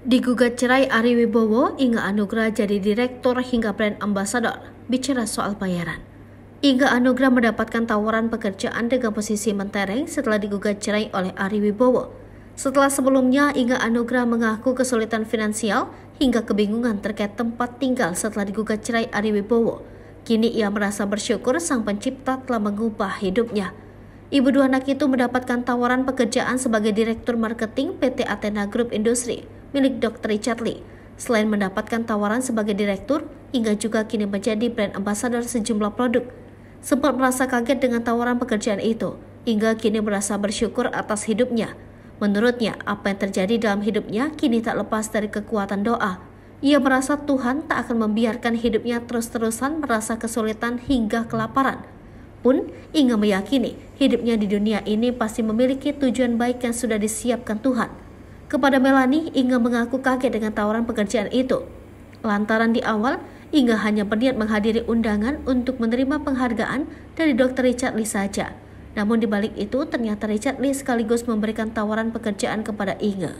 Digugat cerai Ari Wibowo, Inga Anugrah jadi direktur hingga brand ambassador. Bicara soal bayaran. Inga Anugrah mendapatkan tawaran pekerjaan dengan posisi mentereng setelah digugat cerai oleh Ari Wibowo. Setelah sebelumnya, Inga Anugrah mengaku kesulitan finansial hingga kebingungan terkait tempat tinggal setelah digugat cerai Ari Wibowo. Kini ia merasa bersyukur sang pencipta telah mengubah hidupnya. Ibu dua anak itu mendapatkan tawaran pekerjaan sebagai Direktur Marketing PT Athena Group Industri milik Dr. Richard Lee. Selain mendapatkan tawaran sebagai direktur, hingga juga kini menjadi brand ambassador sejumlah produk. Sempat merasa kaget dengan tawaran pekerjaan itu, hingga kini merasa bersyukur atas hidupnya. Menurutnya, apa yang terjadi dalam hidupnya kini tak lepas dari kekuatan doa. Ia merasa Tuhan tak akan membiarkan hidupnya terus-terusan merasa kesulitan hingga kelaparan. Pun, Inga meyakini hidupnya di dunia ini pasti memiliki tujuan baik yang sudah disiapkan Tuhan. Kepada Melani, Inga mengaku kaget dengan tawaran pekerjaan itu. Lantaran di awal, Inga hanya berniat menghadiri undangan untuk menerima penghargaan dari Dr. Richard Lee saja. Namun di balik itu, ternyata Richard Lee sekaligus memberikan tawaran pekerjaan kepada Inga.